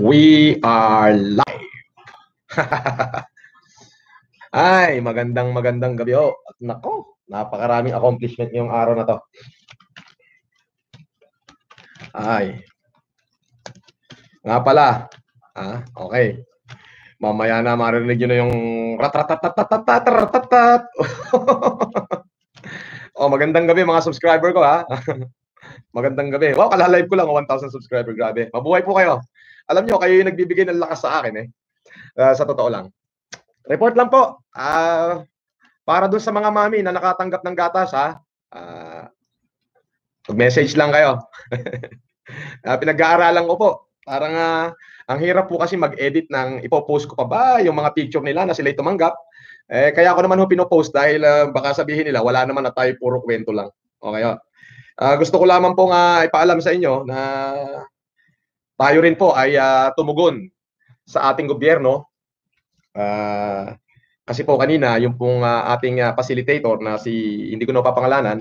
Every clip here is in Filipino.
We are live. Ay, magandang magandang gabi. Oh, nako, napakaraming accomplishment ngayong araw na to. Ay. Nga pala. Ah, okay. Mamaya na maririnig niyo na yung ratratatatatatatat. oh, magandang gabi mga subscriber ko ha. magandang gabi. Wow, kalalive ko lang 1,000 subscriber. Grabe. Mabuhay po kayo. Alam nyo, kayo yung nagbibigay ng lakas sa akin eh. Uh, sa totoo lang. Report lang po. Uh, para dun sa mga mami na nakatanggap ng gatas ha. Uh, mag-message lang kayo. uh, pinag-aaralan ko po. Parang uh, ang hirap po kasi mag-edit ng ipopost ko pa ba yung mga picture nila na sila tumanggap. Eh, kaya ako naman ho pinopost dahil uh, baka sabihin nila wala naman na tayo puro kwento lang. Okay. Uh, gusto ko lamang pong uh, ipaalam sa inyo na tayo rin po ay uh, tumugon sa ating gobyerno. Uh, kasi po kanina yung pong uh, ating uh, facilitator na si hindi ko na papangalanan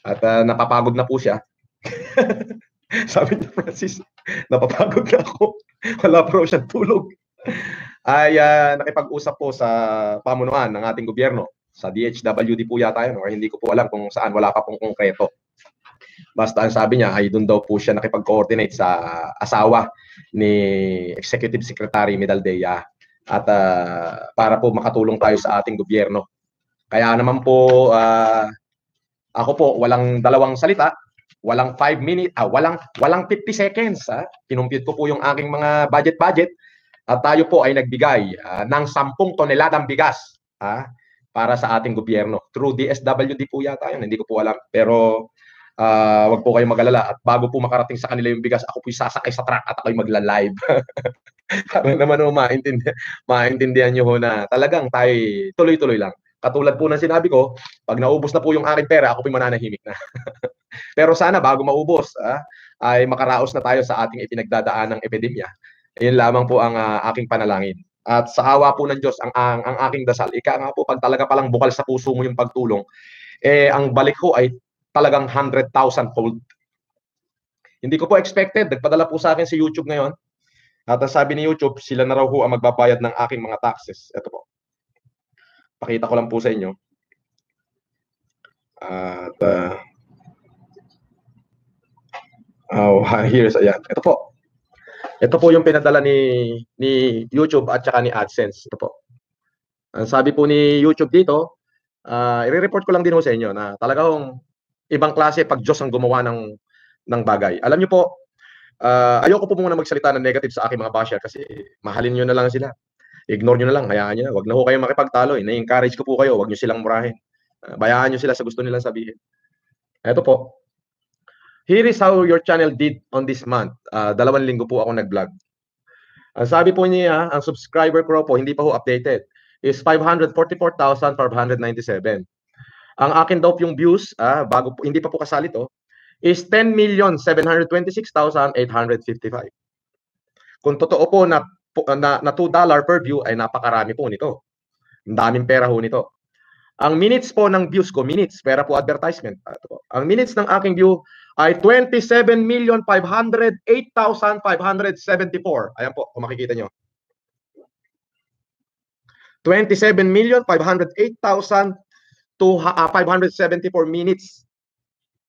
at uh, napapagod na po siya. Sabi ni Francis, napapagod na ako. Wala pa raw siyang tulog. Ay uh, nakipag-usap po sa pamunuan ng ating gobyerno. Sa DHWD po yata yun, or hindi ko po alam kung saan, wala pa pong konkreto. Basta ang sabi niya ay doon daw po siya nakipag-coordinate sa asawa ni Executive Secretary Medaldea at uh, para po makatulong tayo sa ating gobyerno. Kaya naman po uh, ako po walang dalawang salita walang 5 minutes, ah, walang walang 50 seconds, ah. Kinumpute ko po yung aking mga budget-budget at tayo po ay nagbigay ah, ng 10 toneladang bigas ah, para sa ating gobyerno. Through DSWD po yata yun, hindi ko po alam. Pero uh, wag po kayong magalala at bago po makarating sa kanila yung bigas, ako po sasakay sa truck at ako'y magla-live. para naman ho maintindihan, maintindihan nyo ho na talagang tayo tuloy-tuloy lang. Katulad po ng sinabi ko, pag naubos na po yung aking pera, ako po mananahimik na. Pero sana bago maubos, ah, ay makaraos na tayo sa ating ipinagdadaan ng epidemya. Ayun lamang po ang uh, aking panalangin. At sa awa po ng Diyos, ang, ang, ang aking dasal, ika nga po, pag talaga palang bukal sa puso mo yung pagtulong, eh, ang balik ko ay talagang 100,000 fold. Hindi ko po expected. Nagpadala po sa akin si YouTube ngayon. At sabi ni YouTube, sila na raw ho ang magbabayad ng aking mga taxes. Ito po. Pakita ko lang po sa inyo. At uh, oh, here's ayan. Ito po. Ito po yung pinadala ni ni YouTube at saka ni AdSense. Ito po. Ang sabi po ni YouTube dito, uh, i-report ko lang din ho sa inyo na talagang ibang klase pag Diyos ang gumawa ng ng bagay. Alam niyo po, uh, ayoko po muna magsalita ng negative sa aking mga basher kasi mahalin niyo na lang sila ignore nyo na lang, hayaan nyo na. Huwag na ho kayo makipagtalo. Eh. Na-encourage ko po kayo, huwag nyo silang murahin. Uh, bayaan nyo sila sa gusto nilang sabihin. Ito po. Here is how your channel did on this month. Uh, dalawang linggo po ako nag-vlog. Ang sabi po niya, ang subscriber ko po, hindi pa ho updated, is 544,597. Ang akin daw yung views, ah, bago po, hindi pa po kasali to, is 10,726,855. Kung totoo po na na, na $2 per view ay napakarami po nito. Ang daming pera ho nito. Ang minutes po ng views ko, minutes, pera po advertisement. Po. Ang minutes ng aking view ay 27,508,574. Ayan po, kung makikita nyo. 27,508,574 minutes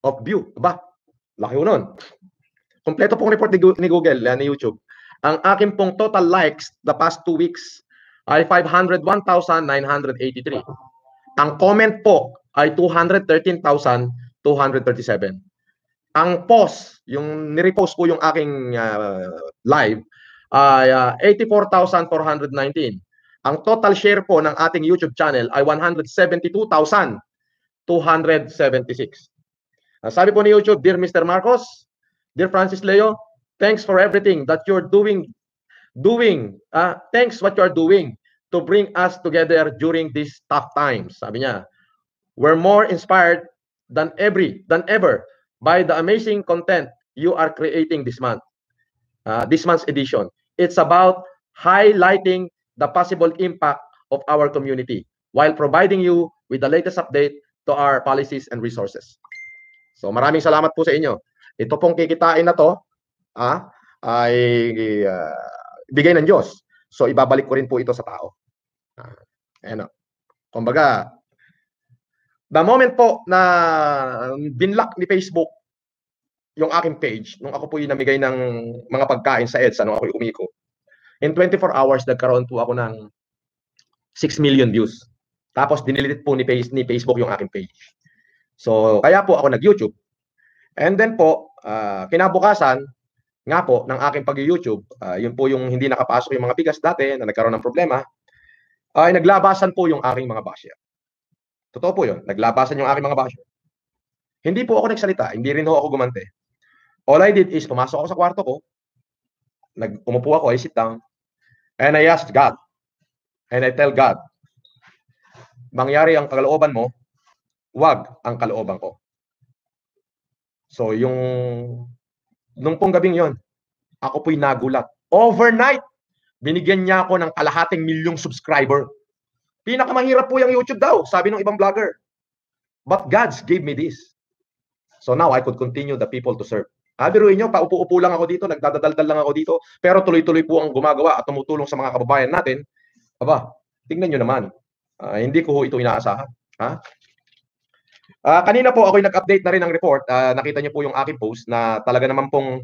of view. Aba, laki ho nun. Kompleto pong report ni Google, ni YouTube. Ang akin pong total likes the past two weeks ay 501,983. Ang comment po ay 213,237. Ang post, yung nirepost ko yung aking uh, live, ay uh, 84,419. Ang total share po ng ating YouTube channel ay 172,276. Uh, sabi po ni YouTube, Dear Mr. Marcos, Dear Francis Leo, Thanks for everything that you're doing. Doing. Uh, thanks what you're doing to bring us together during these tough times. Sabi niya, we're more inspired than every than ever by the amazing content you are creating this month. Uh, this month's edition. It's about highlighting the possible impact of our community while providing you with the latest update to our policies and resources. So maraming salamat po sa inyo. Ito pong kikitain na to ah, ay uh, bigay ng Diyos. So ibabalik ko rin po ito sa tao. Uh, ano. Kumbaga, the moment po na binlock ni Facebook yung aking page, nung ako po yung namigay ng mga pagkain sa EDSA, nung ako yung umiko, in 24 hours, nagkaroon po ako ng 6 million views. Tapos, dinilit po ni, ni Facebook yung aking page. So, kaya po ako nag-YouTube. And then po, uh, kinabukasan, nga po, ng aking pag-YouTube, uh, yun po yung hindi nakapasok yung mga bigas dati na nagkaroon ng problema, ay naglabasan po yung aking mga basher. Totoo po yun. Naglabasan yung aking mga basher. Hindi po ako nagsalita. Hindi rin ako gumante. All I did is pumasok ako sa kwarto ko, nag umupo ako, I sit down, and I asked God, and I tell God, mangyari ang kalooban mo, wag ang kalooban ko. So, yung, nung pong gabing yon ako po'y nagulat. Overnight, binigyan niya ako ng kalahating milyong subscriber. Pinakamahirap po yung YouTube daw, sabi ng ibang vlogger. But God's gave me this. So now I could continue the people to serve. Ah, biruin nyo, paupo-upo lang ako dito, nagdadaldal lang ako dito, pero tuloy-tuloy po ang gumagawa at tumutulong sa mga kababayan natin. Aba, tingnan nyo naman. Uh, hindi ko ito inaasahan. Ha? Uh, kanina po ako nag-update na rin ng report. Uh, nakita niyo po yung aking post na talaga naman pong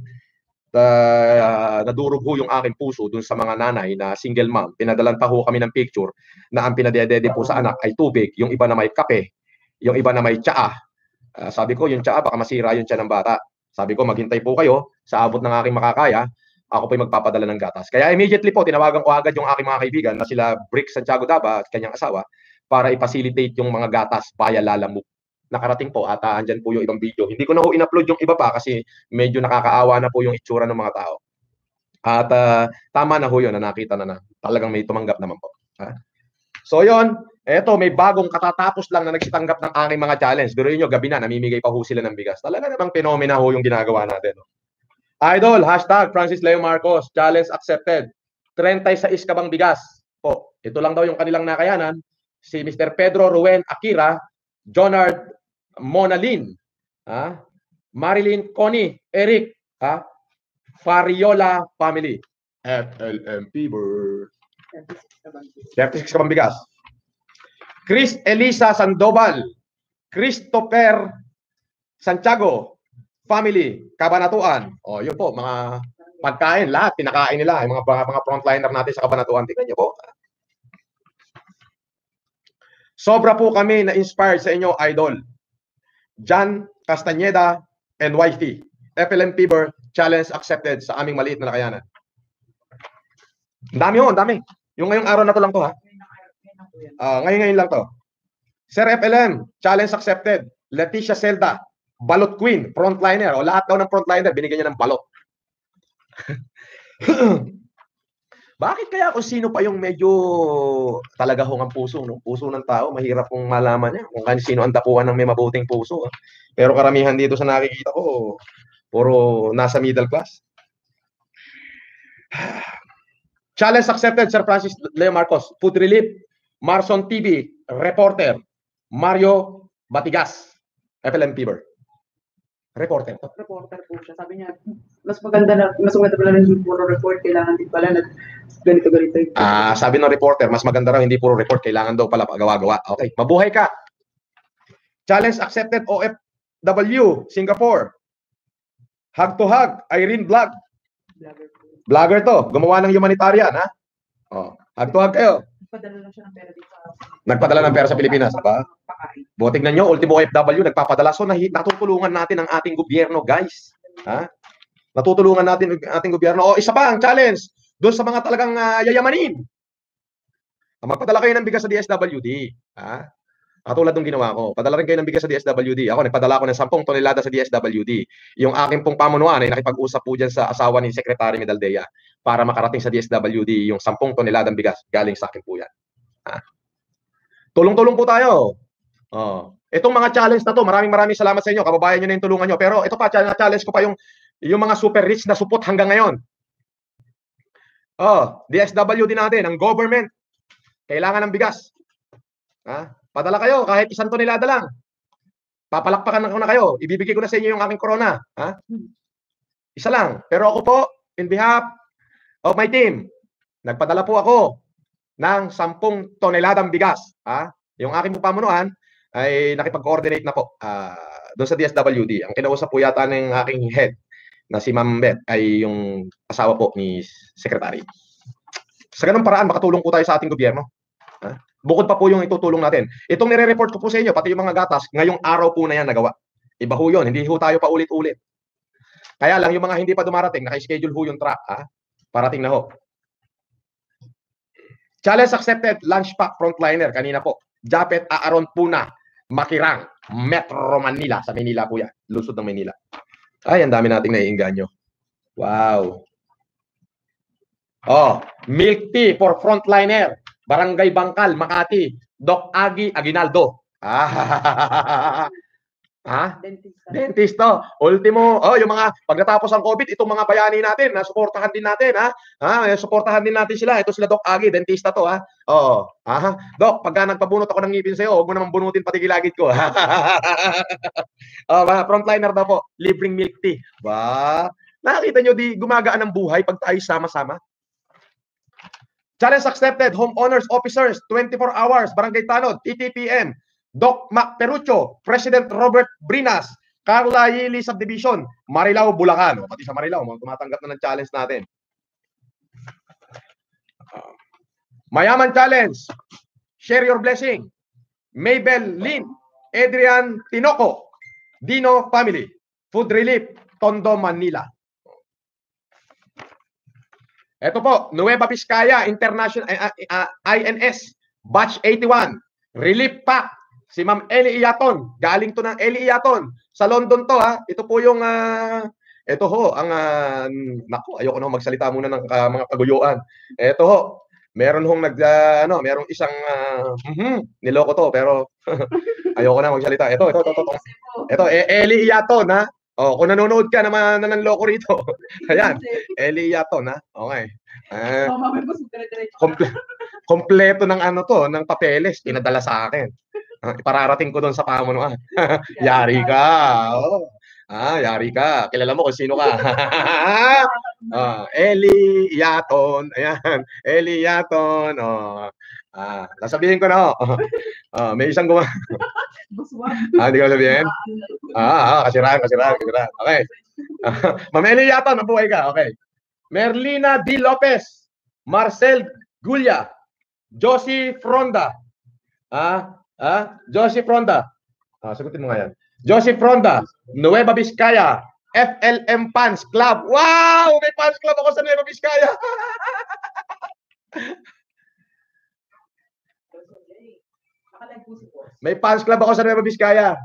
uh, nadurog ho yung aking puso dun sa mga nanay na single mom. Pinadalan pa ho kami ng picture na ang pinadedede po sa anak ay tubig, yung iba na may kape, yung iba na may tsaa. Uh, sabi ko, yung tsaa baka masira yung tsaa ng bata. Sabi ko, maghintay po kayo sa abot ng aking makakaya. Ako po magpapadala ng gatas. Kaya immediately po, tinawagan ko agad yung aking mga kaibigan na sila Brick Santiago Daba at kanyang asawa para i-facilitate yung mga gatas via Lalamove. Nakarating po at uh, andyan po yung ibang video. Hindi ko na po in-upload yung iba pa kasi medyo nakakaawa na po yung itsura ng mga tao. At uh, tama na ho yun na nakita na na. Talagang may tumanggap naman po. Ha? So yon, eto may bagong katatapos lang na nagsitanggap ng aking mga challenge. Pero yun gabi na, namimigay pa ho sila ng bigas. Talaga namang phenomena ho yung ginagawa natin. No? Idol, hashtag Francis Leo Marcos, challenge accepted. 36 ka bang bigas? Po, ito lang daw yung kanilang nakayanan. Si Mr. Pedro Ruen Akira, Jonard Monalin, ha? Marilyn Connie, Eric, ha? Fariola Family. FLM Fever. 36 ka bigas. Chris Elisa Sandoval, Christopher Santiago, family, Kabanatuan. O, oh, yun po, mga pagkain, lahat, pinakain nila, yung mga, mga frontliner natin sa Kabanatuan. Tingnan niyo po. Sobra po kami na-inspired sa inyo, idol. John Castañeda and wifey. FLM Fever Challenge accepted sa aming maliit na nakayanan. Ang dami ho, ang dami. Yung ngayong araw na to lang to ha. Uh, ngayon ngayon lang to. Sir FLM, challenge accepted. Leticia Celda, balot queen, frontliner. O lahat daw ng frontliner, binigyan niya ng balot. Bakit kaya kung sino pa yung medyo talaga hong ang puso, no? Puso ng tao, mahirap kung malaman niya kung kan sino ang tapuan ng may mabuting puso. Ha? Pero karamihan dito sa nakikita ko, puro nasa middle class. Challenge accepted, Sir Francis Leo Marcos. Food Relief, Marson TV, reporter, Mario Batigas, FLM Fever. Reporter. Reporter po siya. Sabi niya, mas maganda na, mas maganda pala hindi puro report, kailangan din pala na ganito ganito. Ah, sabi ng reporter, mas maganda raw hindi puro report, kailangan daw pala gawa-gawa. Okay, mabuhay ka. Challenge accepted OFW, Singapore. Hug to hug, Irene Vlog. Vlogger to, gumawa ng humanitarian, ha? Oh, hagtuhag kayo. Nagpadala lang siya ng pera dito sa... Nagpadala ng pera sa Pilipinas, ba? Bo, tignan nyo, ultimo OFW, nagpapadala. So, natutulungan natin ang ating gobyerno, guys. Ha? Natutulungan natin ang ating gobyerno. O, isa pa, ang challenge, doon sa mga talagang uh, yayamanin. Magpadala kayo ng bigas sa DSWD. Ha? Katulad ng ginawa ko. Padala rin kayo ng bigas sa DSWD. Ako, nagpadala ko ng 10 tonelada sa DSWD. Yung aking pong pamunuan ay nakipag-usap po dyan sa asawa ni Secretary Medaldea para makarating sa DSWD yung 10 tonelada ng bigas. Galing sa akin po yan. Ha? Tulong-tulong po tayo. Oh. Itong mga challenge na to, maraming maraming salamat sa inyo. Kababayan nyo na yung tulungan nyo. Pero ito pa, challenge ko pa yung, yung mga super rich na support hanggang ngayon. Oh, DSWD natin, ang government, kailangan ng bigas. Ha? Padala kayo kahit isang tonelada lang. Papalakpakan ko na kayo. Ibibigay ko na sa inyo yung aking corona. Ha? Isa lang. Pero ako po, in behalf of my team, nagpadala po ako ng 10 toneladang bigas. Ha? Yung aking pamunuan ay nakipag-coordinate na po uh, doon sa DSWD. Ang kinausap po yata ng aking head na si Ma'am Beth ay yung asawa po ni Secretary. Sa ganung paraan, makatulong po tayo sa ating gobyerno. Ha? Bukod pa po yung itutulong natin. Itong nire-report ko po sa inyo, pati yung mga gatas, ngayong araw po na yan nagawa. Iba ho yun, hindi ho tayo pa ulit-ulit. Kaya lang, yung mga hindi pa dumarating, naka-schedule ho yung truck. Ha? Parating na ho. Challenge accepted, lunch pack frontliner, kanina po. Japet Aaron Puna, Makirang, Metro Manila. Sa Manila po yan. Lusod ng Manila. Ay, ang dami nating naiinganyo. Wow. Oh, milk tea for frontliner. Barangay Bangkal, Makati. Doc Agi Aguinaldo. Ah, Ha? Dentista. Dentista. Ultimo, oh, yung mga pagkatapos ng COVID, itong mga bayani natin, na suportahan din natin, ha? Ha, suportahan din natin sila. Ito sila Doc Agi, dentista to, ha? Oo. Ha? Doc, pagka nagpabunot ako ng ngipin sa iyo, huwag mo naman bunutin pati gilagid ko. oh, ba, frontliner daw po, libreng milk tea. Ba? Nakita nyo di gumagaan ang buhay pag tayo sama-sama? Challenge accepted, homeowners, officers, 24 hours, Barangay Tanod, TTPM, Doc Mac Perucho, President Robert Brinas, Carla Yili Subdivision, Marilao, Bulacan. Pati sa Marilao, mga tumatanggap na ng challenge natin. Mayaman Challenge, Share Your Blessing, Mabel Lin, Adrian Tinoco, Dino Family, Food Relief, Tondo, Manila. Ito po, Nueva Vizcaya International uh, uh, INS Batch 81 Relief Pack Si Ma'am Eli Iaton, galing to ng Eli Iaton. Sa London to ha. Ito po yung uh, ito ho ang uh, nako, ayoko na magsalita muna ng uh, mga kaguyuan. Ito ho. Meron hong nag uh, ano, merong isang uh, mm-hmm, niloko to pero ayoko na magsalita. Ito, ito, ito, ito. Ito, ito e Eli Iaton ha. Oh, kung nanonood ka naman na loko rito. Ayan, Eli Iaton ha. Okay. Uh, komple- kompleto ng ano to, ng papeles, pinadala sa akin. Uh, ipararating ko doon sa pamunuan. yari ka. Oh. Ah, yari ka. Kilala mo kung sino ka. ah, Eli Yaton. Ayan. Eli Yaton. Oh. Ah, nasabihin ko na. Oh. Ah, may isang guma. ah, hindi ko sabihin? Ah, ah kasiraan, kasiraan, kasiraan. Okay. Ma'am Eli Yaton, nabuhay ka. Okay. Merlina D. Lopez. Marcel Gulia. Josie Fronda. Ah, Ah, Josie Fronda. Ah, sagutin mo nga yan. Josie Fronda, Nueva Vizcaya, FLM Fans Club. Wow! May fans club ako sa Nueva Vizcaya. May fans club ako sa Nueva Vizcaya.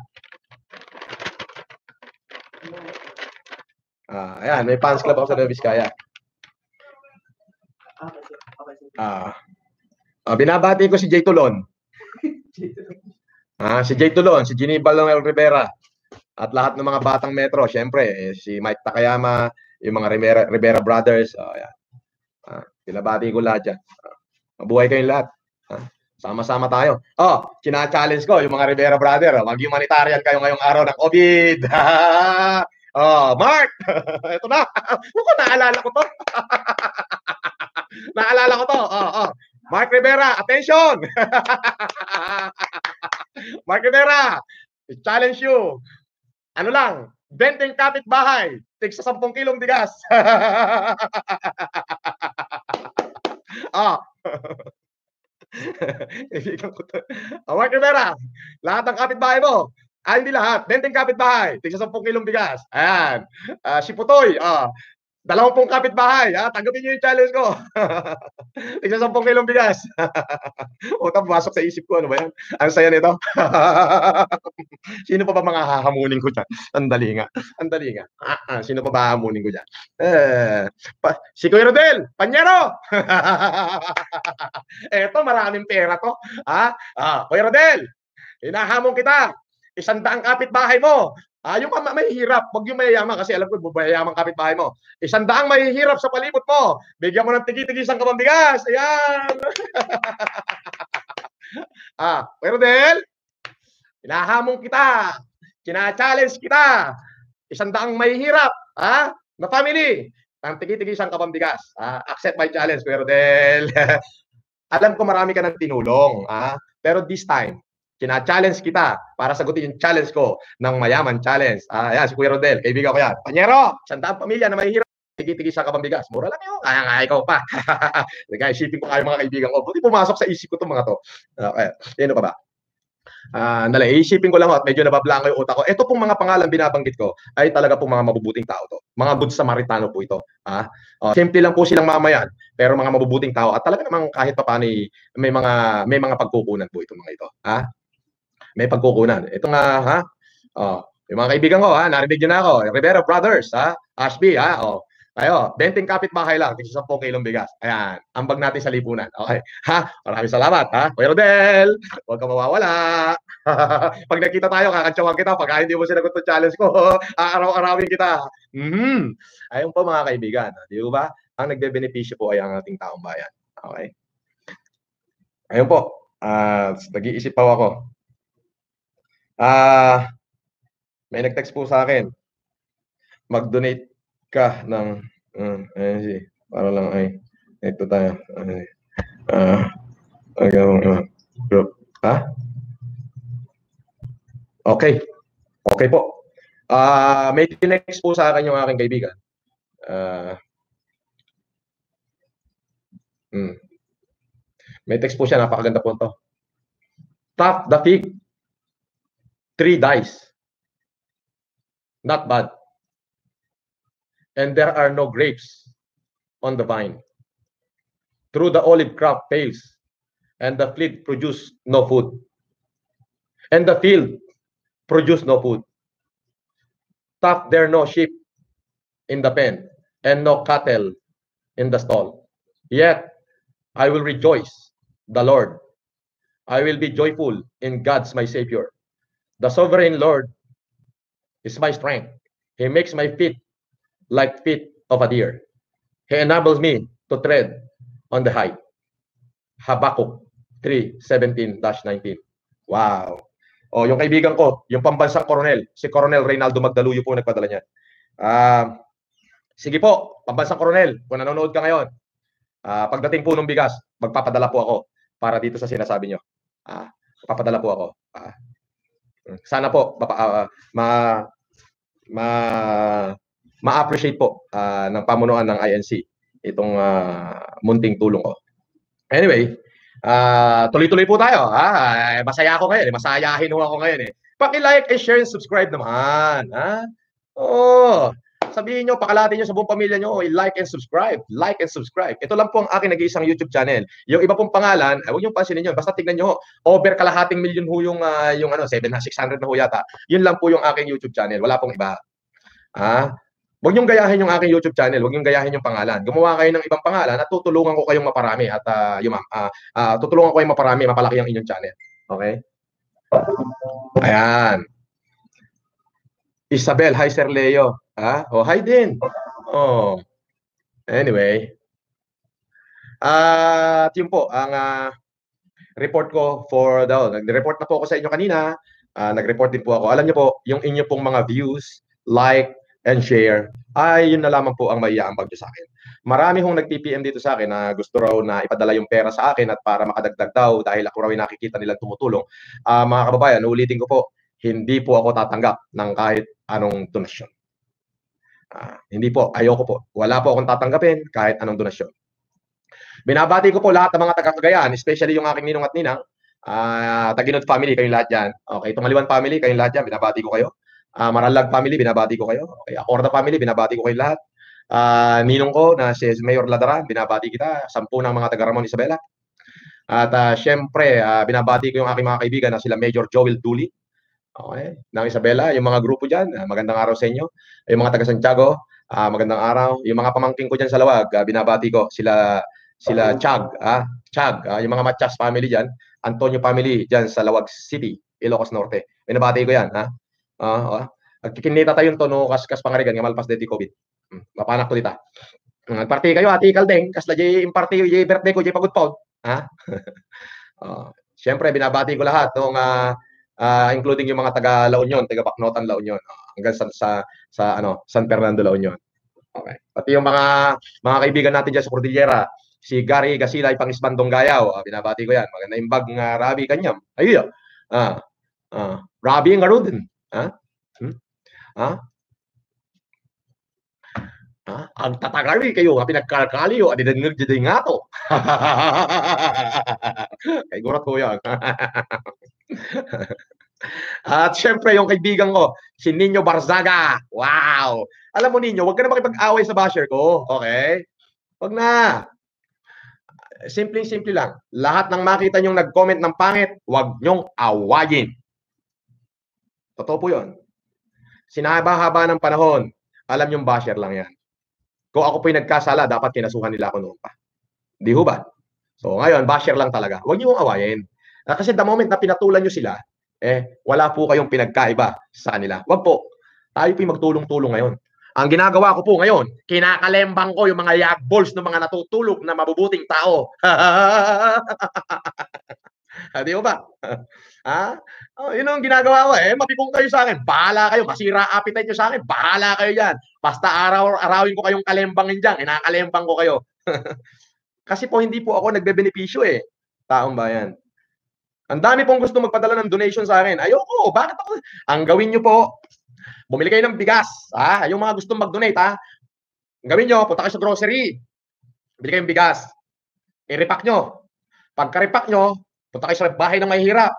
Ah, ayan, may fans club ako sa Nueva Vizcaya. Ah. ah binabati ko si Jay Tulon. Ah, si Jay Tulon, si Ginny Balonel Rivera, at lahat ng mga batang metro, syempre, eh, si Mike Takayama, yung mga Rivera, Rivera Brothers, oh, yan. Ah, pinabati ko lahat dyan. Ah, mabuhay kayong lahat. Ah, sama-sama tayo. Oh, kina-challenge ko yung mga Rivera Brother, oh, mag-humanitarian kayo ngayong araw ng COVID. oh, Mark! Ito na. Mukhang naalala ko to. naalala ko to. Oh, oh. Mark Rivera, attention! Mark Rivera, challenge you. Ano lang, benting kapitbahay, tig sa 10 kilong bigas. ah. Ibigan. Oh, Mark Rivera, lahat ng kapitbahay mo, ay, hindi lahat. Benting kapitbahay. Tig sa 10 kilong bigas. Ayan. Uh, si Putoy. Uh, Dalawampung kapitbahay, ha? Tanggapin niyo yung challenge ko. Tignan sampung kilong bigas. o, tapos pasok sa isip ko, ano ba yan? Ang saya nito. sino pa ba mga hahamunin ko dyan? Ang nga. Ang nga. Ah, ah, sino pa ba hahamunin ko dyan? Eh, pa, si Kuya Rodel, Panyero! Eto, maraming pera to. Ha? Ah, Kuya Rodel, hinahamon kita. Isang daang kapitbahay mo. Ah, yung ma- mahihirap, wag yung mayayaman kasi alam ko mayayaman kapitbahay mo. Isang daang mahihirap sa palibot mo. Bigyan mo ng tigi-tigi isang kapambigas. Ayan. ah, pero Del, hinahamon kita. Kina-challenge kita. Isang daang mahihirap, ha? Na family. ng tigi-tigi isang kapambigas. Ah, accept my challenge, Kuya Rodel. Alam ko marami ka ng tinulong, ah, pero this time, kina-challenge kita para sagutin yung challenge ko ng mayaman challenge. Ah, ayan, si Kuya Rodel, kaibigan ko yan. Panyero, sandaang pamilya na mahihirap tigi-tigi sa kapambigas. Mura lang yun. Kaya nga ikaw pa. Kaya shipping ko kayo mga kaibigan ko. Buti pumasok sa isip ko itong mga to. Okay. Ano pa ba? Ah, uh, dali, i-shipping ko lang at medyo nabablanko yung utak ko. Ito pong mga pangalan binabanggit ko ay talaga pong mga mabubuting tao to. Mga good Samaritano po ito. Ah, uh, simple lang po silang mamayan, pero mga mabubuting tao at talaga namang kahit pa paano may mga may mga pagkukunan po itong mga ito. Ah, may pagkukunan. Ito nga ha. Oh, yung mga kaibigan ko ha, narinig niyo na ako. Rivera Brothers ha, Ashby ha. Oh, Ayo, benting kapitbahay lang, tigsa 10 kilong bigas. Ayan, ambag natin sa lipunan. Okay. Ha? Maraming salamat, ha? Kuya Rodel, huwag ka mawawala. Pag nakita tayo, kakantsawan kita. Pag hindi mo sinagot ng challenge ko, aaraw-arawin kita. Mm-hmm. Ayun po mga kaibigan. Di ba? Ang nagbe-benepisyo po ay ang ating taong bayan. Okay? Ayun po. Uh, nag-iisip pa ako. Ah, uh, may nag-text po sa akin. Mag-donate ka ng uh, ayun si para lang ay ito tayo. Ay ah uh, uh, ha? Okay. Okay po. Ah uh, may tinext po sa akin yung aking kaibigan. Ah uh, hmm. may text po siya. Napakaganda po to. Top the fig three dice not bad and there are no grapes on the vine. Through the olive crop fails, and the field produce no food. And the field produce no food. Tuck there no sheep in the pen, and no cattle in the stall. Yet I will rejoice, the Lord. I will be joyful in God's my Savior. The sovereign Lord is my strength. He makes my feet like feet of a deer. He enables me to tread on the high. Habakkuk 3:17-19. Wow. O, yung kaibigan ko, yung pambansang koronel, si Coronel Reynaldo Magdaluyo po nagpadala niya. Uh, sige po, pambansang koronel, kung nanonood ka ngayon, uh, pagdating po ng bigas, magpapadala po ako para dito sa sinasabi nyo. Uh, papadala po ako. Uh, sana po, mapa, uh, ma, ma, ma-appreciate po uh, ng pamunuan ng INC itong uh, munting tulong ko. Anyway, uh, tuloy-tuloy po tayo. Ha? Masaya ako ngayon. Eh. Masayahin ho ako ngayon. Eh. Paki-like and share and subscribe naman. Ha? Oo. Sabihin nyo, pakalatin nyo sa buong pamilya nyo, like and subscribe. Like and subscribe. Ito lang po ang aking nag-iisang YouTube channel. Yung iba pong pangalan, ay, huwag nyo pansinin yun. Basta tignan nyo, over kalahating milyon ho yung, uh, yung ano, 7, 600 na ho yata. Yun lang po yung aking YouTube channel. Wala pong iba. Ah, Huwag niyong gayahin yung aking YouTube channel, huwag niyong gayahin yung pangalan. Gumawa kayo ng ibang pangalan at tutulungan ko kayong maparami at uh, yung uh, uh, tutulungan ko kayong maparami, mapalaki ang inyong channel. Okay? Ayan. Isabel, hi Sir Leo. Ha? Oh, hi din. Oh. Anyway. Uh, at yun po, ang uh, report ko for the, nag-report na po ako sa inyo kanina. Uh, nag-report din po ako. Alam niyo po, yung inyo pong mga views, like, and share, ay yun na lamang po ang maiaambag nyo sa akin. Marami hong nag-PPM dito sa akin na gusto raw na ipadala yung pera sa akin at para makadagdag daw dahil ako raw ay nakikita nilang tumutulong. Uh, mga kababayan, ulitin ko po, hindi po ako tatanggap ng kahit anong donasyon. Uh, hindi po, ayoko po. Wala po akong tatanggapin kahit anong donasyon. Binabati ko po lahat ng mga taga-Cagayan, especially yung aking ninong at ninang, uh, Taginod family, kayong lahat dyan. Okay, Tumaliwan family, kayong lahat dyan, binabati ko kayo. Uh, Maralag family, binabati ko kayo. Okay, Acorda family, binabati ko kayo lahat. Uh, ninong ko na si Mayor Ladaran, binabati kita. Sampu ng mga taga Ramon Isabela. At uh, syempre, uh, binabati ko yung aking mga kaibigan na sila Major Joel Dooley. Okay, ng Isabela, yung mga grupo diyan, uh, magandang araw sa inyo. Yung mga taga Santiago, uh, magandang araw. Yung mga pamangking ko diyan sa Lawag, uh, binabati ko sila sila Chag, ah, Chag, uh, yung mga Machas family diyan, Antonio family diyan sa Lawag City, Ilocos Norte. Binabati ko yan, ha? Ah, uh, Agkikinita tayo to no kas kas pangarigan nga malpas deti COVID. Hmm, mapanak to dita. Nagparty kayo ati kaldeng kas la jay imparty jay birthday ko jay pagod paud. Ha? uh, Siyempre binabati ko lahat ng uh, uh, including yung mga taga La Union, taga Baknotan La Union, uh, hanggang sa, sa sa ano San Fernando La Union. Okay. Pati yung mga mga kaibigan natin diyan sa Cordillera, si Gary Gasilay Pangisbandong Gayaw, uh, binabati ko yan. Maganda yung bag ng uh, Kanyam. Ayun. Ah. Ah, Rabi Ngarudin. Ha? Hmm? Ha? Ha? Ang tatagali kayo, nga pinagkalkali yo, adi dengir jadi ngato. Kay gurat ko yan. At syempre, yung kaibigan ko, si Nino Barzaga. Wow! Alam mo, Nino, huwag ka na makipag-away sa basher ko. Okay? Huwag na. Simpleng-simple lang. Lahat ng makita nyong nag-comment ng pangit, huwag nyong awayin. Totoo po yun. Sinahaba-haba ng panahon, alam nyong basher lang yan. Kung ako po'y nagkasala, dapat kinasuhan nila ako noon pa. Di ho ba? So ngayon, basher lang talaga. Huwag niyo awayin. Uh, kasi the moment na pinatulan nyo sila, eh, wala po kayong pinagkaiba sa kanila. Huwag po. Tayo po'y magtulong-tulong ngayon. Ang ginagawa ko po ngayon, kinakalembang ko yung mga yagballs ng mga natutulog na mabubuting tao. Di ba? ha? Oh, yun ang ginagawa ko eh. Mapipong kayo sa akin. Bahala kayo. Masira appetite nyo sa akin. Bahala kayo dyan. Basta araw-arawin ko kayong kalembangin dyan. Inakalembang ko kayo. Kasi po hindi po ako nagbe-benepisyo eh. Taong bayan. Ang dami pong gusto magpadala ng donation sa akin. Ayoko. Bakit ako? Ang gawin nyo po, bumili kayo ng bigas. Ha? Yung mga gustong mag-donate ha. Ang gawin nyo, punta kayo sa grocery. Bili kayo ng bigas. I-repack nyo. Pagka-repack nyo, punta kayo sa bahay ng mahihirap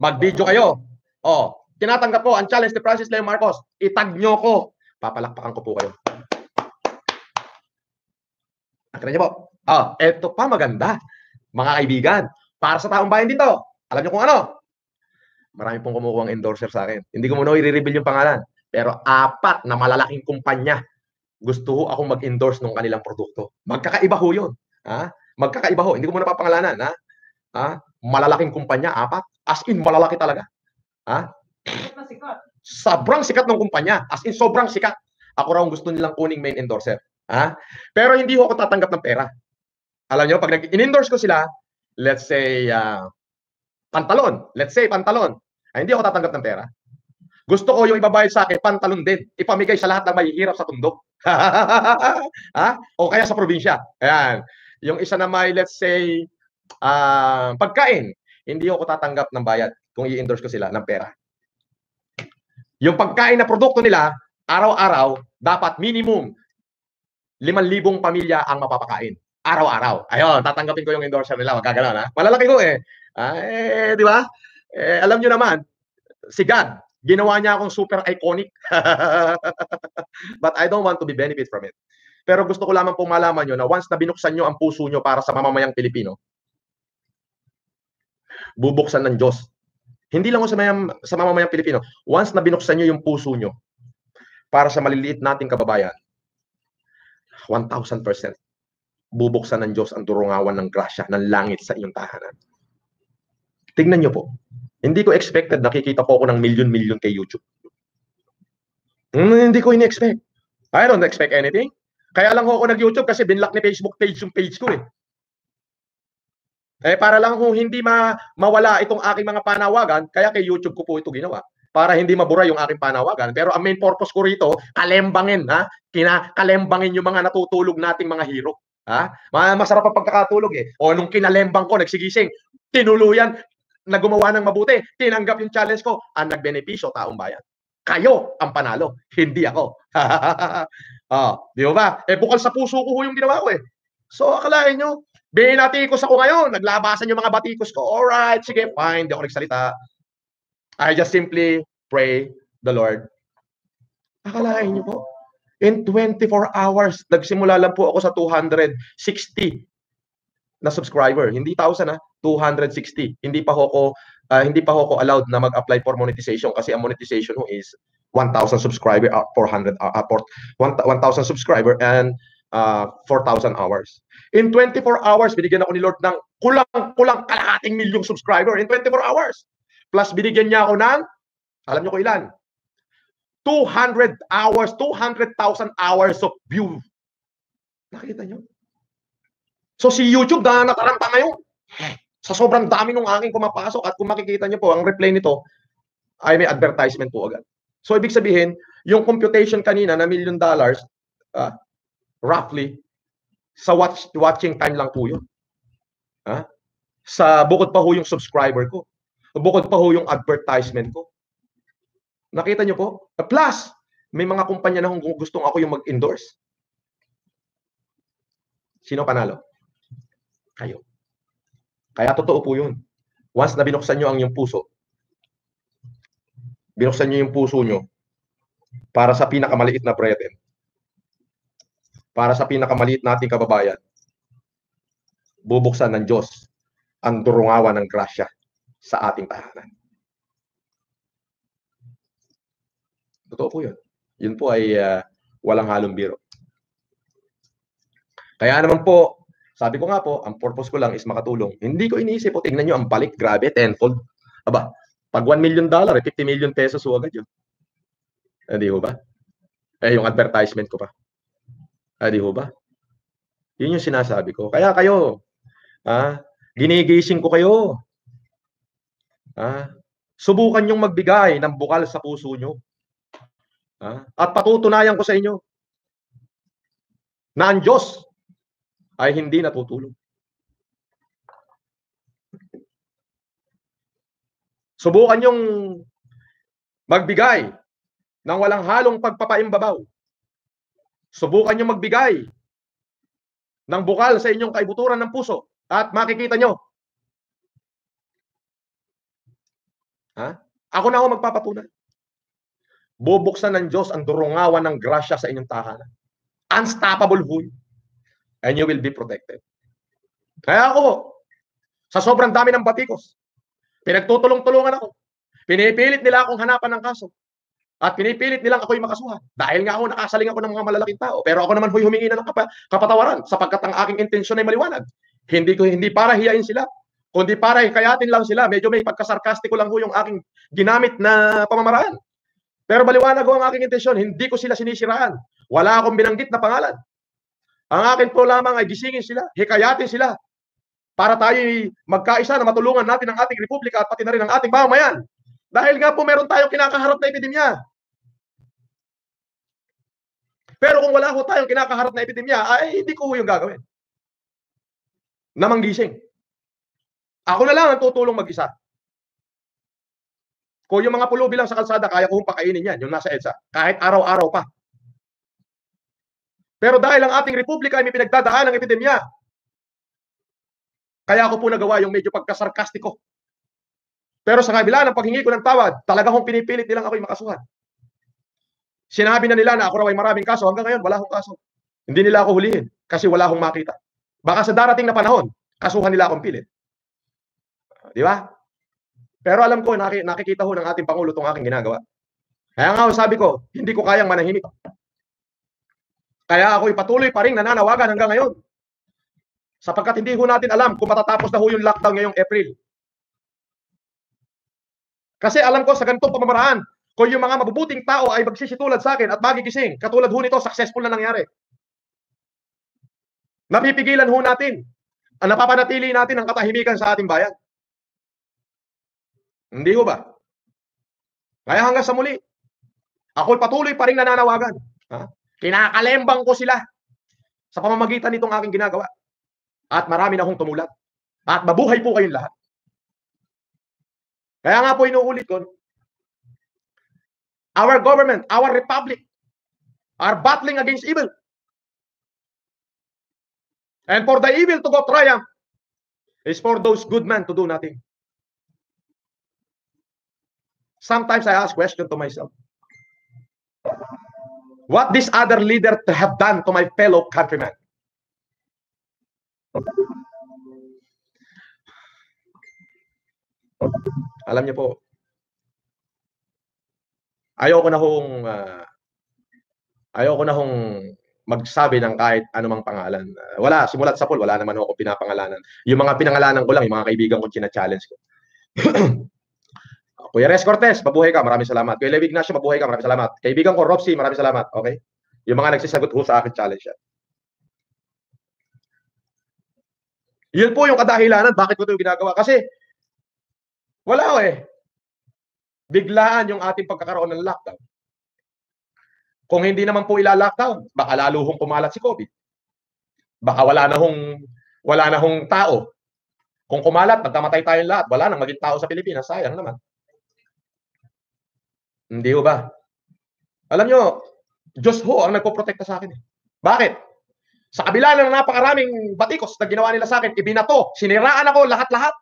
Mag-video kayo. Oh, tinatanggap ko ang challenge ni Francis Leo Marcos. Itag nyo ko. Papalakpakan ko po kayo. Nakita niyo po? Oh, eto pa maganda. Mga kaibigan, para sa taong bayan dito, alam niyo kung ano? Marami pong kumukuha ng endorser sa akin. Hindi ko muna i-reveal yung pangalan. Pero apat na malalaking kumpanya gusto ho akong mag-endorse ng kanilang produkto. Magkakaiba ho yun. Ha? Magkakaiba ho. Hindi ko muna papangalanan. Ha? Ha? Malalaking kumpanya, apat. As in, malalaki talaga. Ha? Sobrang sikat ng kumpanya. As in, sobrang sikat. Ako raw gusto nilang kuning main endorser. Ha? Pero hindi ko ako tatanggap ng pera. Alam niyo, pag nag-endorse ko sila, let's say, uh, pantalon. Let's say, pantalon. Ay, hindi ako tatanggap ng pera. Gusto ko yung ibabayad sa akin, pantalon din. Ipamigay sa lahat ng mahihirap sa tundok. ha? O kaya sa probinsya. Ayan. Yung isa na may, let's say, uh, pagkain hindi ako tatanggap ng bayad kung i-endorse ko sila ng pera. Yung pagkain na produkto nila, araw-araw, dapat minimum 5,000 pamilya ang mapapakain. Araw-araw. Ayun, tatanggapin ko yung endorser nila. Wag gagalaw na. Malalaki ko eh. Ah, eh, di ba? Eh, alam nyo naman, si God, ginawa niya akong super iconic. But I don't want to be benefit from it. Pero gusto ko lamang pong malaman nyo na once na binuksan nyo ang puso nyo para sa mamamayang Pilipino, bubuksan ng Diyos. Hindi lang sa, mayam, sa mamamayang Pilipino. Once na binuksan nyo yung puso nyo para sa maliliit nating kababayan, 1,000% bubuksan ng Diyos ang durungawan ng grasya ng langit sa iyong tahanan. Tingnan nyo po. Hindi ko expected nakikita po ako ng milyon-milyon kay YouTube. Hmm, hindi ko ini-expect. I don't expect anything. Kaya lang ako nag-YouTube kasi binlock ni Facebook page yung page ko eh. Eh para lang kung hindi ma mawala itong aking mga panawagan, kaya kay YouTube ko po ito ginawa para hindi mabura yung aking panawagan. Pero ang main purpose ko rito, kalembangin, ha? Kina kalembangin yung mga natutulog nating mga hero. Ha? Masarap ang pagkakatulog eh. O nung kinalembang ko, nagsigising, tinuluyan, na gumawa ng mabuti, tinanggap yung challenge ko, ang nagbenepisyo taong bayan. Kayo ang panalo, hindi ako. oh, di ba? Eh bukal sa puso ko yung ginawa ko eh. So akalain nyo, Binatikos ako ngayon. Naglabasan yung mga batikos ko. Alright, sige, fine. Di ako nagsalita. I just simply pray the Lord. Akalain niyo po, in 24 hours, nagsimula lang po ako sa 260 na subscriber. Hindi 1,000 ha, 260. Hindi pa ako uh, hindi pa ako allowed na mag-apply for monetization kasi ang monetization ho is 1,000 subscriber, uh, 400 uh, 1,000 subscriber and uh, 4,000 hours. In 24 hours, binigyan ako ni Lord ng kulang-kulang kalahating milyong subscriber in 24 hours. Plus, binigyan niya ako ng, alam niyo ko ilan? 200 hours, 200,000 hours of view. Nakita niyo? So si YouTube na nataranta ngayon. Sa sobrang dami ng aking kumapasok at kung makikita niyo po, ang replay nito ay may advertisement po agad. So ibig sabihin, yung computation kanina na million dollars, uh, roughly, sa watch, watching time lang po yun. Ha? Sa bukod pa ho yung subscriber ko. Bukod pa ho yung advertisement ko. Nakita nyo po? Plus, may mga kumpanya na kung gustong ako yung mag-endorse. Sino panalo? Kayo. Kaya totoo po yun. Once na binuksan nyo ang yung puso, binuksan nyo yung puso nyo para sa pinakamaliit na brethren, para sa pinakamaliit nating kababayan, bubuksan ng Diyos ang durungawan ng grasya sa ating tahanan. Totoo po yun. Yun po ay uh, walang halong biro. Kaya naman po, sabi ko nga po, ang purpose ko lang is makatulong. Hindi ko iniisip po, tingnan nyo ang balik, grabe, tenfold. Aba, pag 1 million dollar, 50 eh, million pesos ho agad yun. Hindi ho ba? Eh, yung advertisement ko pa. Hindi ho ba? Yun yung sinasabi ko. Kaya kayo, ah, ginigising ko kayo. Ah, subukan yung magbigay ng bukal sa puso nyo. Ah, at patutunayan ko sa inyo na ang Diyos ay hindi natutulog. Subukan yung magbigay ng walang halong pagpapaimbabaw. Subukan nyo magbigay ng bukal sa inyong kaibuturan ng puso at makikita nyo. Ha? Ako na ako magpapatunay. Bubuksan ng Diyos ang durungawan ng grasya sa inyong tahanan. Unstoppable huy. And you will be protected. Kaya ako, sa sobrang dami ng batikos, Pinagtutulong-tulungan ako. Pinipilit nila akong hanapan ng kaso. At pinipilit nilang ako'y makasuhan. Dahil nga ako nakasaling ako ng mga malalaking tao. Pero ako naman ho'y humingi na ng kap- kapatawaran sapagkat ang aking intensyon ay maliwanag. Hindi ko hindi para hiyain sila, kundi para hikayatin lang sila. Medyo may pagkasarkastiko lang ho yung aking ginamit na pamamaraan. Pero maliwanag ho ang aking intensyon, hindi ko sila sinisiraan. Wala akong binanggit na pangalan. Ang akin po lamang ay gisingin sila, hikayatin sila, para tayo magkaisa na matulungan natin ang ating republika at pati na rin ang ating mamamayan. Dahil nga po meron tayong kinakaharap na epidemya. Pero kung wala ho tayong kinakaharap na epidemya, ay hindi ko yung gagawin. Namanggising. Ako na lang ang tutulong mag-isa. Kung yung mga pulubi lang sa kalsada, kaya ko hong pakainin yan, yung nasa EDSA. Kahit araw-araw pa. Pero dahil ang ating republika ay may pinagdadaan ng epidemya, kaya ako po nagawa yung medyo pagkasarkastiko. Pero sa kabila ng paghingi ko ng tawad, talaga kong pinipilit nilang ako'y makasuhan. Sinabi na nila na ako raw ay maraming kaso. Hanggang ngayon, wala akong kaso. Hindi nila ako hulihin kasi wala akong makita. Baka sa darating na panahon, kasuhan nila akong pilit. Di ba? Pero alam ko, nakikita ho ng ating Pangulo itong aking ginagawa. Kaya nga sabi ko, hindi ko kayang manahimik. Kaya ako'y patuloy pa rin nananawagan hanggang ngayon sapagkat hindi ho natin alam kung matatapos na ho yung lockdown ngayong April. Kasi alam ko sa ganitong pamamaraan, kung yung mga mabubuting tao ay magsisitulad sa akin at magigising, katulad ho nito, successful na nangyari. Napipigilan ho natin, ang napapanatili natin ang katahimikan sa ating bayan. Hindi ho ba? Kaya hanggang sa muli, ako patuloy pa rin nananawagan. Ha? Kinakalembang ko sila sa pamamagitan nitong aking ginagawa. At marami na akong tumulat. At mabuhay po kayong lahat. Kaya nga po inuulit ko, our government, our republic, are battling against evil. And for the evil to go triumph, is for those good men to do nothing. Sometimes I ask question to myself. What this other leader have done to my fellow countrymen? Alam niyo po, ayoko na hong uh, ayoko na hong magsabi ng kahit anumang pangalan. Uh, wala, simulat sa pool, wala naman ako pinapangalanan. Yung mga pinangalanan ko lang, yung mga kaibigan ko china-challenge ko. Kuya Res Cortez, mabuhay ka, maraming salamat. Kuya Levi Ignacio, mabuhay ka, maraming salamat. Kaibigan ko, Robsy, maraming salamat. Okay? Yung mga nagsisagot ho sa akin challenge yan. Yun po yung kadahilanan bakit ko ito ginagawa. Kasi wala ko eh. Biglaan yung ating pagkakaroon ng lockdown. Kung hindi naman po ila-lockdown, baka lalo hong kumalat si COVID. Baka wala na hong wala na hong tao. Kung kumalat, magkamatay tayong lahat. Wala nang maging tao sa Pilipinas. Sayang naman. Hindi ba? Alam nyo, Diyos ho ang nagpoprotekta sa akin. Eh. Bakit? Sa kabila ng napakaraming batikos na ginawa nila sa akin, ibinato, siniraan ako lahat-lahat.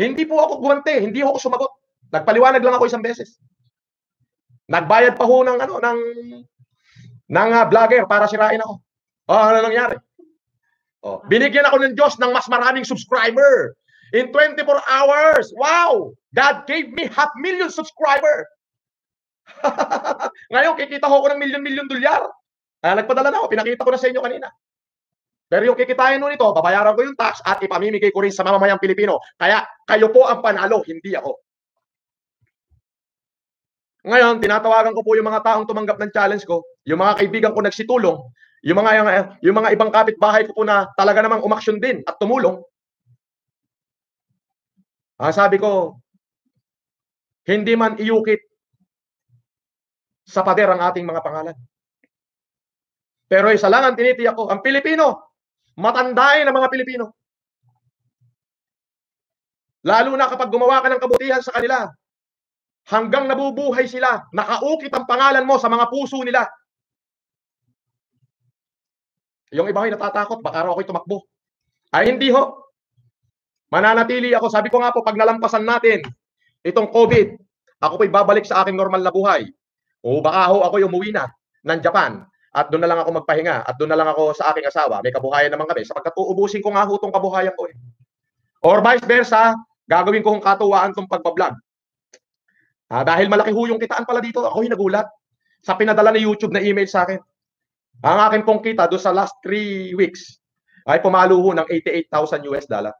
Hindi po ako guwante, hindi ako sumagot. Nagpaliwanag lang ako isang beses. Nagbayad pa ho ng ano ng ng uh, vlogger para sirain ako. Oh, ano nangyari? Oh, binigyan ako ng Diyos ng mas maraming subscriber. In 24 hours. Wow! God gave me half million subscriber. Ngayon, kikita ko ng milyon-milyon dolyar. Ah, nagpadala na ako, pinakita ko na sa inyo kanina. Pero yung kikitain nun ito, babayaran ko yung tax at ipamimigay ko rin sa mamamayang Pilipino. Kaya kayo po ang panalo, hindi ako. Ngayon, tinatawagan ko po yung mga taong tumanggap ng challenge ko, yung mga kaibigan ko nagsitulong, yung mga yung, yung mga ibang kapitbahay ko po na talaga namang umaksyon din at tumulong. Ah, sabi ko, hindi man iukit sa pader ang ating mga pangalan. Pero isa lang ang tinitiyak ko, ang Pilipino, matandain ang mga Pilipino. Lalo na kapag gumawa ka ng kabutihan sa kanila, hanggang nabubuhay sila, nakaukit ang pangalan mo sa mga puso nila. Yung iba ay natatakot, baka raw ako'y tumakbo. Ay hindi ho. Mananatili ako. Sabi ko nga po, pag nalampasan natin itong COVID, ako po'y babalik sa aking normal na buhay. O baka ho ako umuwi na ng Japan at doon na lang ako magpahinga at doon na lang ako sa aking asawa. May kabuhayan naman kami sapagkat uubusin ko nga ho itong kabuhayan ko. Eh. Or vice versa, gagawin ko kung katuwaan itong pagbablog. Ah, dahil malaki ho yung kitaan pala dito, ako yung nagulat sa pinadala ni YouTube na email sa akin. Ang akin pong kita doon sa last 3 weeks ay pumalo ho ng 88,000 US dollar.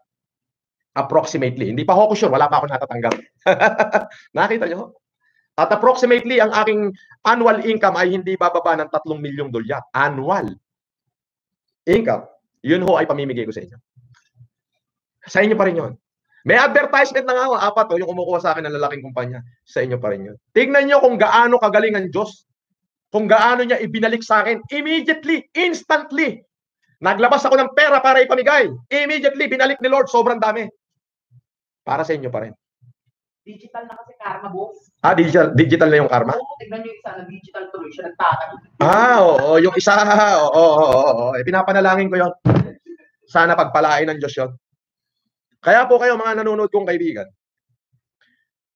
Approximately. Hindi pa ako sure, wala pa ako natatanggap. Nakita nyo? At approximately, ang aking annual income ay hindi bababa ng 3 milyong dolyar. Annual income. Yun ho ay pamimigay ko sa inyo. Sa inyo pa rin yun. May advertisement na nga ako, apat o, yung kumukuha sa akin ng lalaking kumpanya. Sa inyo pa rin yun. Tignan nyo kung gaano kagaling ang Diyos. Kung gaano niya ibinalik sa akin. Immediately, instantly. Naglabas ako ng pera para ipamigay. Immediately, binalik ni Lord. Sobrang dami. Para sa inyo pa rin. Digital na kasi karma, boss. Ah, digital, digital na yung karma? Oo, tignan nyo yung isa na digital tuloy siya nagtatag. Ah, oo, yung isa, oo, oo, oo, oo. Eh, pinapanalangin ko yon. Sana pagpalain ng Diyos yon. Kaya po kayo mga nanonood kong kaibigan,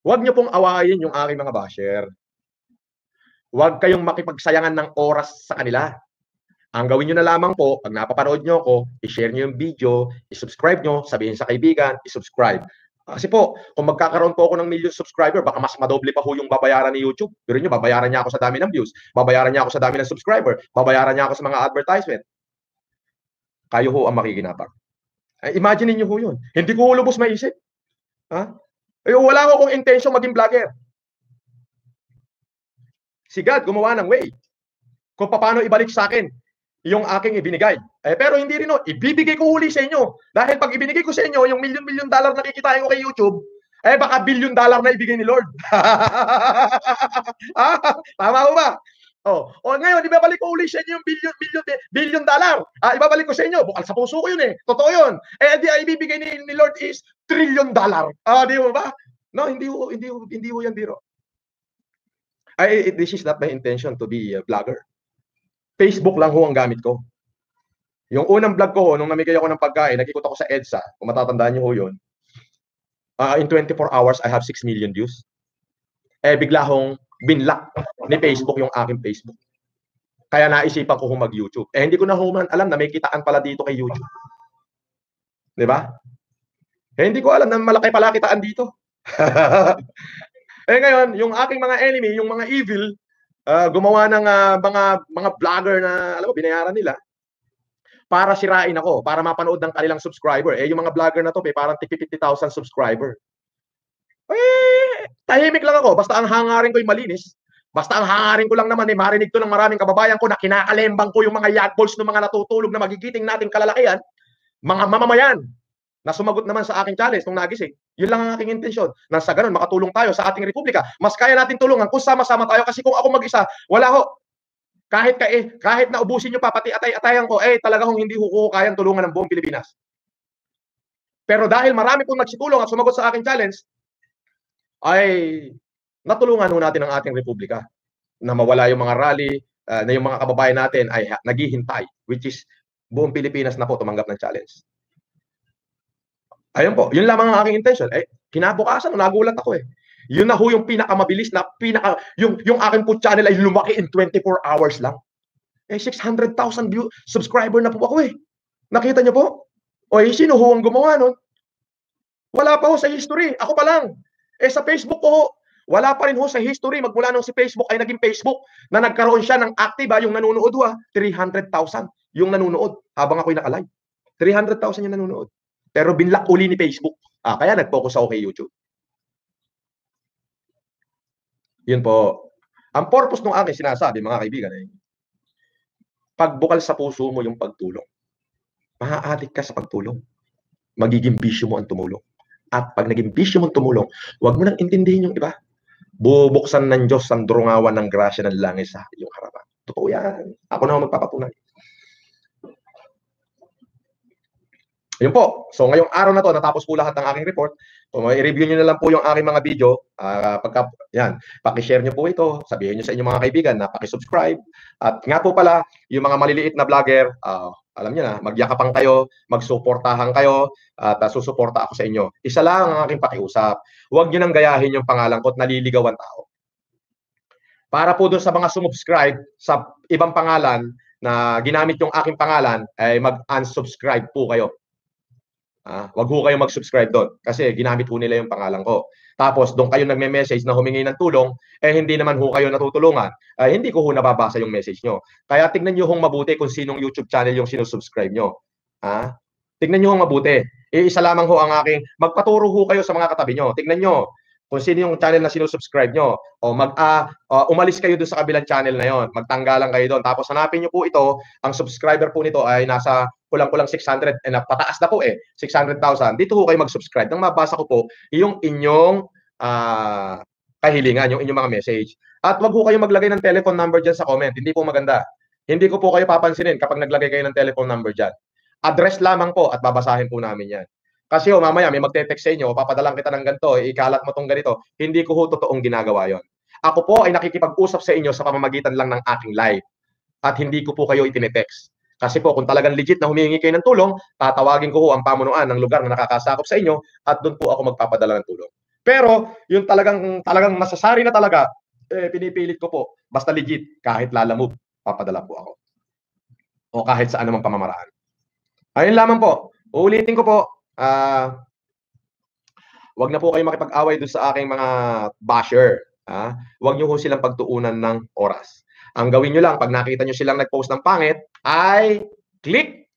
huwag niyo pong awayin yung aking mga basher. Huwag kayong makipagsayangan ng oras sa kanila. Ang gawin nyo na lamang po, pag napapanood nyo ako, i-share nyo yung video, i-subscribe nyo, sabihin sa kaibigan, i-subscribe. Kasi po, kung magkakaroon po ako ng million subscriber, baka mas madoble pa ho yung babayaran ni YouTube. Pero nyo, babayaran niya ako sa dami ng views, babayaran niya ako sa dami ng subscriber, babayaran niya ako sa mga advertisement. Kayo ho ang makikinabang. Ay, imagine niyo ho yun. Hindi ko lubos maisip. Ha? Ay, wala ko kong intention maging vlogger. Si God gumawa ng way. Kung paano ibalik sa akin yung aking ibinigay. Eh, pero hindi rin, no, ibibigay ko uli sa inyo. Dahil pag ibinigay ko sa inyo, yung million-million dollar na kikitain ko kay YouTube, eh baka billion dollar na ibigay ni Lord. ah, tama ko ba? Oh, oh ngayon ibabalik ko uli sa inyo yung billion billion billion dollar. Ah, ibabalik ko sa inyo. Bukal sa puso ko 'yun eh. Totoo 'yun. Eh di ibibigay ni, ni Lord is trillion dollar. Ah, di ba? No, hindi ho, hindi ho, hindi ho yan biro. I, this is not my intention to be a vlogger. Facebook lang ho ang gamit ko. Yung unang vlog ko, nung namigay ako ng pagkain, nagkikot ako sa EDSA, kung matatandaan niyo ho yun, uh, in 24 hours, I have 6 million views. Eh, bigla hong binlock ni Facebook yung aking Facebook. Kaya naisipan ko kung mag-YouTube. Eh, hindi ko na ho man alam na may kitaan pala dito kay YouTube. Di ba? Eh, hindi ko alam na malaki pala kitaan dito. eh ngayon, yung aking mga enemy, yung mga evil, uh, gumawa ng uh, mga mga vlogger na alam mo binayaran nila para sirain ako, para mapanood ng kanilang subscriber. Eh, yung mga vlogger na to, eh, parang 50,000 subscriber. Eh, tahimik lang ako. Basta ang hangarin ko ay malinis. Basta ang hangarin ko lang naman, eh, marinig to ng maraming kababayan ko na kinakalembang ko yung mga yagballs ng mga natutulog na magigiting nating kalalakihan, mga mamamayan. Na sumagot naman sa aking challenge nung nagising. Yun lang ang aking intensyon. Na sa ganun, makatulong tayo sa ating republika. Mas kaya natin tulungan kung sama-sama tayo kasi kung ako mag-isa, wala ho. Kahit ka eh, kahit na ubusin nyo pa pati atay-atayan ko, eh talagang hindi ko kayang tulungan ng buong Pilipinas. Pero dahil marami pong nagsitulong at sumagot sa aking challenge, ay natulungan ho natin ang ating republika na mawala yung mga rally, uh, na yung mga kababayan natin ay naghihintay, which is buong Pilipinas na po tumanggap ng challenge. Ayun po, yun lamang ang aking intention. Eh, kinabukasan, nagulat ako eh. Yun na ho yung pinakamabilis na, pinaka, yung, yung aking po channel ay lumaki in 24 hours lang. Eh, 600,000 view, subscriber na po ako eh. Nakita niyo po? O eh, sino ho ang gumawa nun? Wala pa ho sa history. Ako pa lang. Eh, sa Facebook ko ho, wala pa rin ho sa history. Magmula nung si Facebook ay naging Facebook na nagkaroon siya ng active, ha, yung nanonood ho, 300,000 yung nanonood habang ako'y nakalive. 300,000 yung nanonood. Pero binlock uli ni Facebook. Ah, kaya nag-focus ako kay YouTube. Yun po. Ang purpose ng aking sinasabi, mga kaibigan, ay pagbukal sa puso mo yung pagtulong. Mahaadik ka sa pagtulong. Magiging bisyo mo ang tumulong. At pag naging bisyo mo ang tumulong, huwag mo nang intindihin yung iba. Bubuksan ng Diyos ang durungawan ng grasya ng langit sa iyong harapan. Totoo yan. Ako na magpapatunay. Yun po. So ngayong araw na to, natapos po lahat ng aking report. So i-review nyo na lang po yung aking mga video. Uh, pagka, yan, paki-share nyo po ito. Sabihin nyo sa inyong mga kaibigan na paki-subscribe. At nga po pala, yung mga maliliit na vlogger, uh, alam niyo na, magyakapan kayo, magsuportahan kayo, at uh, susuporta ako sa inyo. Isa lang ang aking pakiusap. Huwag nyo nang gayahin yung pangalan ko at naliligaw ang tao. Para po doon sa mga sumubscribe sa ibang pangalan na ginamit yung aking pangalan, ay mag-unsubscribe po kayo Ah, wag ho kayo mag-subscribe doon kasi ginamit ho nila yung pangalan ko. Tapos doon kayo nagme-message na humingi ng tulong, eh hindi naman ho kayo natutulungan. Uh, hindi ko ho nababasa yung message nyo. Kaya tignan niyo hong mabuti kung sinong YouTube channel yung sinusubscribe nyo. Ah, tignan niyo hong mabuti. E, isa lamang ho ang aking magpaturo ho kayo sa mga katabi nyo. Tignan niyo kung sino yung channel na sinusubscribe nyo. O mag uh, uh, umalis kayo doon sa kabilang channel na yon. Magtanggalan kayo doon. Tapos hanapin niyo po ito. Ang subscriber po nito ay nasa kulang-kulang 600 and uh, pataas na po eh, 600,000. Dito po kayo mag-subscribe. Nang mabasa ko po yung inyong uh, kahilingan, yung inyong mga message. At wag po kayo maglagay ng telephone number dyan sa comment. Hindi po maganda. Hindi ko po kayo papansinin kapag naglagay kayo ng telephone number dyan. Address lamang po at babasahin po namin yan. Kasi oh, mamaya may magte-text sa inyo, papadalang kita ng ganito, ikalat mo tong ganito. Hindi ko ho totoong ginagawa yon. Ako po ay nakikipag-usap sa inyo sa pamamagitan lang ng aking live. At hindi ko po kayo itinetext. Kasi po, kung talagang legit na humingi kayo ng tulong, tatawagin ko po ang pamunuan ng lugar na nakakasakop sa inyo at doon po ako magpapadala ng tulong. Pero, yung talagang, talagang masasari na talaga, eh, pinipilit ko po, basta legit, kahit lalamove, papadala po ako. O kahit sa anumang pamamaraan. Ayun lamang po. Uulitin ko po, ah, uh, wag na po kayo makipag-away doon sa aking mga basher. Ha? Huwag niyo po silang pagtuunan ng oras. Ang gawin nyo lang, pag nakita nyo silang nag-post ng pangit, ay click,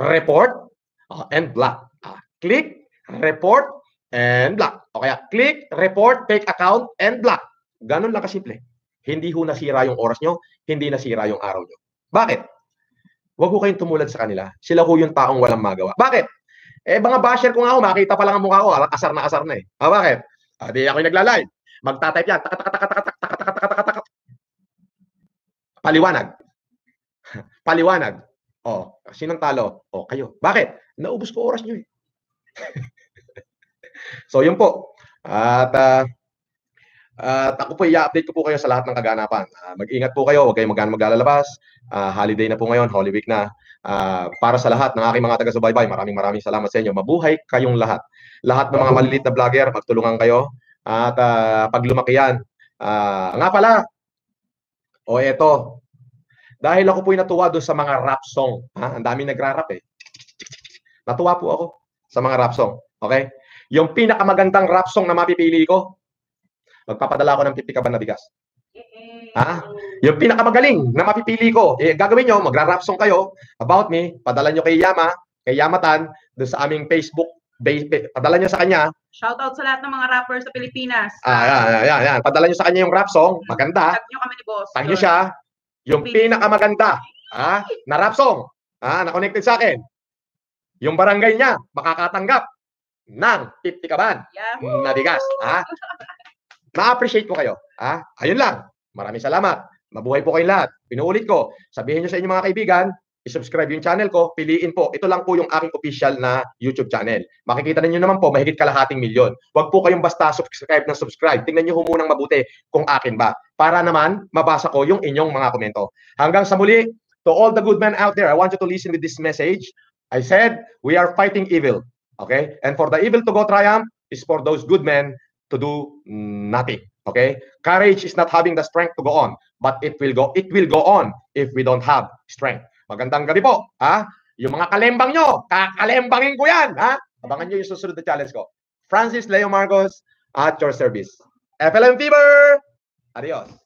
report, uh, and block. Uh, click, report, and block. O kaya, click, report, take account, and block. Ganun lang kasimple. Hindi ho nasira yung oras nyo, hindi nasira yung araw nyo. Bakit? Huwag ho kayong tumulad sa kanila. Sila ho yung taong walang magawa. Bakit? Eh, mga basher ko nga ako, makita pa lang ang mukha ko, asar na asar na eh. Ah, bakit? Ah, di ako yung nagla-live. Magtatype yan. Tak, tak, tak, tak, tak, tak, tak, tak, tak, tak, tak, Paliwanag. Paliwanag. Oh, sinong talo? Oh, kayo. Bakit? Naubos ko oras niyo eh. so, yun po. At uh, at ako po, i-update ko po kayo sa lahat ng kaganapan. Uh, mag-ingat po kayo, huwag kayong mag maglalabas. Uh, holiday na po ngayon, Holy Week na. Uh, para sa lahat ng aking mga taga-subaybay, maraming maraming salamat sa inyo. Mabuhay kayong lahat. Lahat ng mga malilit na vlogger, magtulungan kayo. At uh, pag lumaki yan, uh, nga pala, o eto, dahil ako po'y natuwa doon sa mga rap song. Ha? Ang daming nagra-rap eh. Natuwa po ako sa mga rap song. Okay? Yung pinakamagandang rap song na mapipili ko, magpapadala ako ng pipikaban na bigas. Ha? Yung pinakamagaling na mapipili ko, eh, gagawin nyo, magra-rap song kayo about me, padala nyo kay Yama, kay Yamatan, doon sa aming Facebook, padala nyo sa kanya. Shout out sa lahat ng mga rappers sa Pilipinas. Ah, yan, yan, yan. Padala nyo sa kanya yung rap song, maganda. Tag nyo kami ni boss. Tag nyo siya, yung pinakamaganda, ha, na rap song, ha, na connected sa akin. yung barangay niya makakatanggap ng 50 kaban Yahoo! na bigas. Ha? Na-appreciate ko kayo. Ha? Ayun lang. Maraming salamat. Mabuhay po kayong lahat. Pinuulit ko, sabihin nyo sa inyong mga kaibigan, i-subscribe yung channel ko, piliin po. Ito lang po yung aking official na YouTube channel. Makikita ninyo naman po, mahigit kalahating milyon. Huwag po kayong basta subscribe ng subscribe. Tingnan nyo humunang mabuti kung akin ba. Para naman, mabasa ko yung inyong mga komento. Hanggang sa muli, to all the good men out there, I want you to listen with this message. I said, we are fighting evil. Okay? And for the evil to go triumph, is for those good men to do nothing. Okay? Courage is not having the strength to go on, but it will go it will go on if we don't have strength. Magandang gabi po, ha? Yung mga kalembang nyo, kakalembangin ko yan, ha? Abangan nyo yung susunod na challenge ko. Francis Leo Marcos at your service. FLM Fever! Adios!